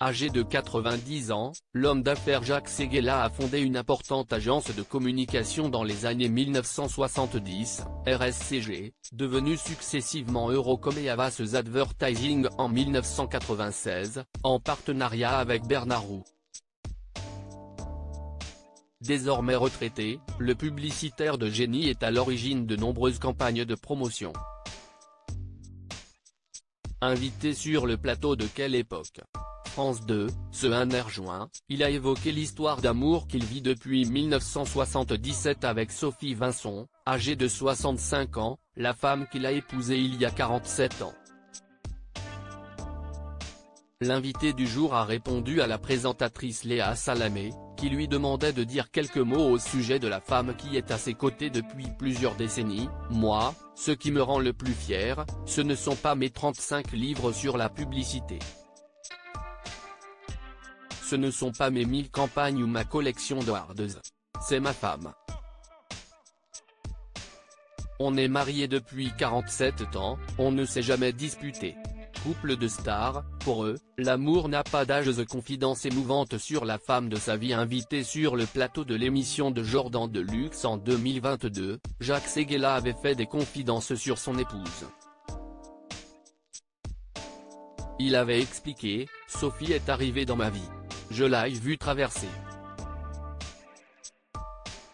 Âgé de 90 ans, l'homme d'affaires Jacques Séguéla a fondé une importante agence de communication dans les années 1970, RSCG, devenue successivement Eurocom et Havas Advertising en 1996, en partenariat avec Bernard Roux. Désormais retraité, le publicitaire de génie est à l'origine de nombreuses campagnes de promotion. Invité sur le plateau de quelle époque? France 2, ce 1 er juin, il a évoqué l'histoire d'amour qu'il vit depuis 1977 avec Sophie Vincent, âgée de 65 ans, la femme qu'il a épousée il y a 47 ans. L'invité du jour a répondu à la présentatrice Léa Salamé, qui lui demandait de dire quelques mots au sujet de la femme qui est à ses côtés depuis plusieurs décennies, moi, ce qui me rend le plus fier, ce ne sont pas mes 35 livres sur la publicité. Ce ne sont pas mes 1000 campagnes ou ma collection de hardeuses. C'est ma femme. On est mariés depuis 47 ans, on ne s'est jamais disputé. Couple de stars, pour eux, l'amour n'a pas d'âge. The confidence émouvante sur la femme de sa vie invitée sur le plateau de l'émission de Jordan de Luxe en 2022, Jacques Seguela avait fait des confidences sur son épouse. Il avait expliqué, Sophie est arrivée dans ma vie. Je l'ai vu traverser.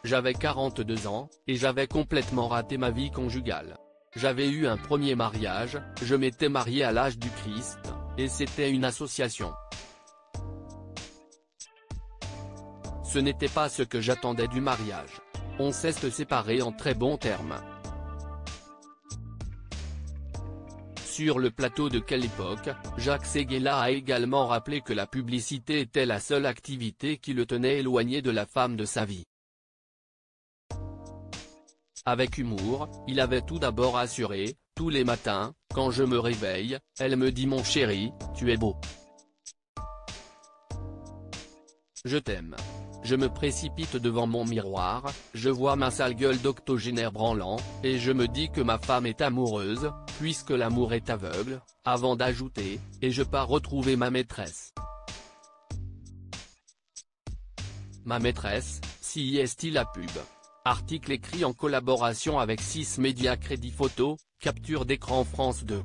J'avais 42 ans, et j'avais complètement raté ma vie conjugale. J'avais eu un premier mariage, je m'étais marié à l'âge du Christ, et c'était une association. Ce n'était pas ce que j'attendais du mariage. On s'est séparés en très bons termes. Sur le plateau de quelle époque, Jacques Seguela a également rappelé que la publicité était la seule activité qui le tenait éloigné de la femme de sa vie. Avec humour, il avait tout d'abord assuré, tous les matins, quand je me réveille, elle me dit mon chéri, tu es beau. Je t'aime. Je me précipite devant mon miroir, je vois ma sale gueule d'octogénaire branlant, et je me dis que ma femme est amoureuse, puisque l'amour est aveugle, avant d'ajouter, et je pars retrouver ma maîtresse. Ma maîtresse, si est-il la pub Article écrit en collaboration avec 6 médias Crédit Photo, capture d'écran France 2.